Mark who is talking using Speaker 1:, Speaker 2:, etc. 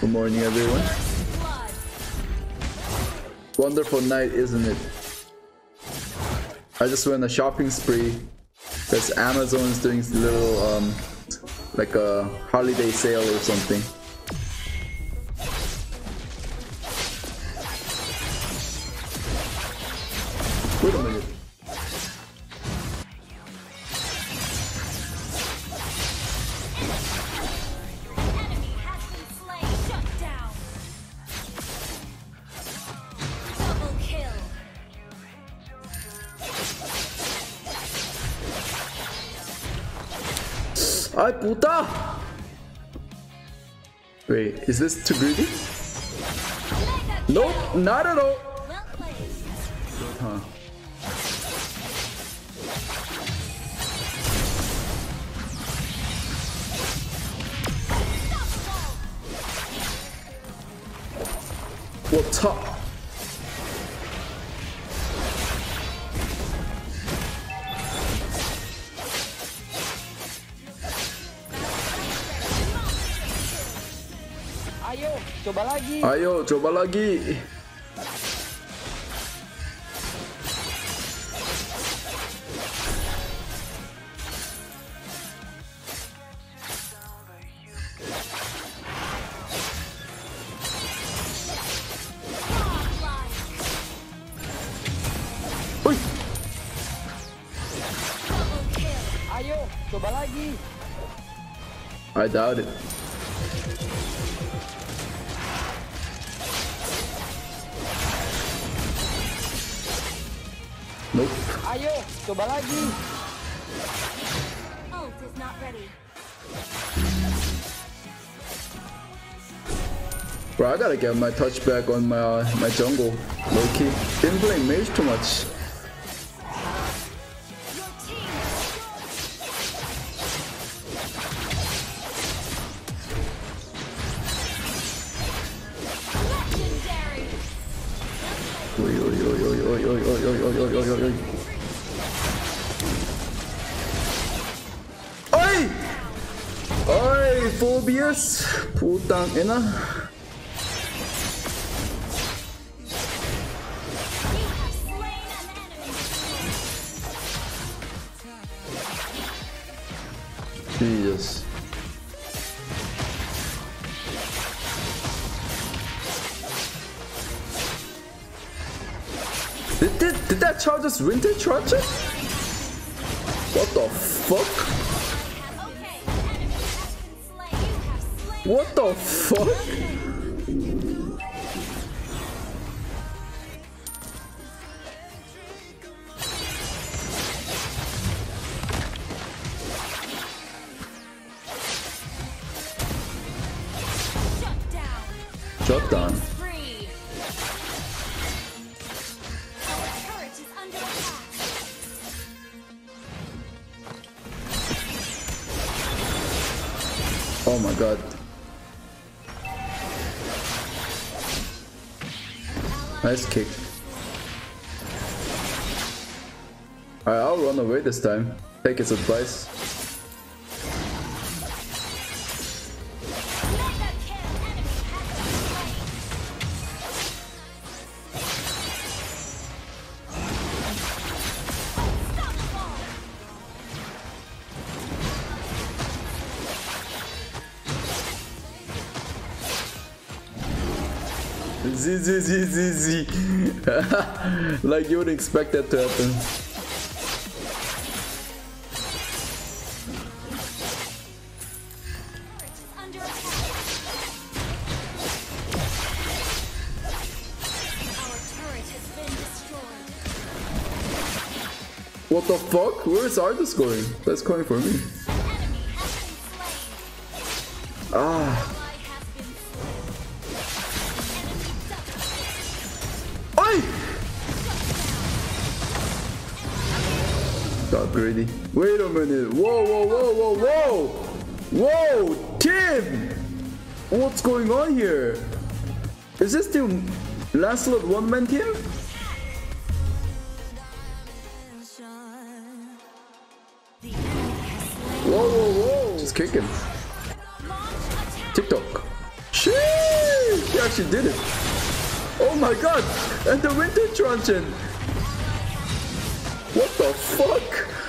Speaker 1: Good morning, everyone. Wonderful night, isn't it? I just went on a shopping spree because Amazon is doing little um like a holiday sale or something. Ay, puta! Wait, is this too greedy? Nope, not at all. Huh. What's up?
Speaker 2: Coba lagi.
Speaker 1: Ayo, coba lagi.
Speaker 2: Ayo, coba lagi.
Speaker 1: I doubt it. Nope.
Speaker 2: Ayo, coba lagi.
Speaker 3: Ult is not ready.
Speaker 1: Bro, I gotta get my touch back on my uh, my jungle. Low key. Didn't play mage too much. oi, oi, oi. Oi! Oi, Phoveus! Putang ina. Jesus. Did that charge just rent charge it? What the fuck? What the fuck?
Speaker 3: Shut down.
Speaker 1: Oh my god. Nice kick. Alright, I'll run away this time. Take his advice. Z, Z, Z, Z, Z. like you would expect that to happen. What the fuck? Where is Artis going? That's going for me. Ah. Greedy. Wait a minute. Whoa, whoa, whoa, whoa, whoa! Whoa! Tim! What's going on here? Is this the Lancelot one man team? Whoa, whoa, whoa! Just kick him. TikTok. Shit! actually did it. Oh my god! And the winter truncheon! What the fuck?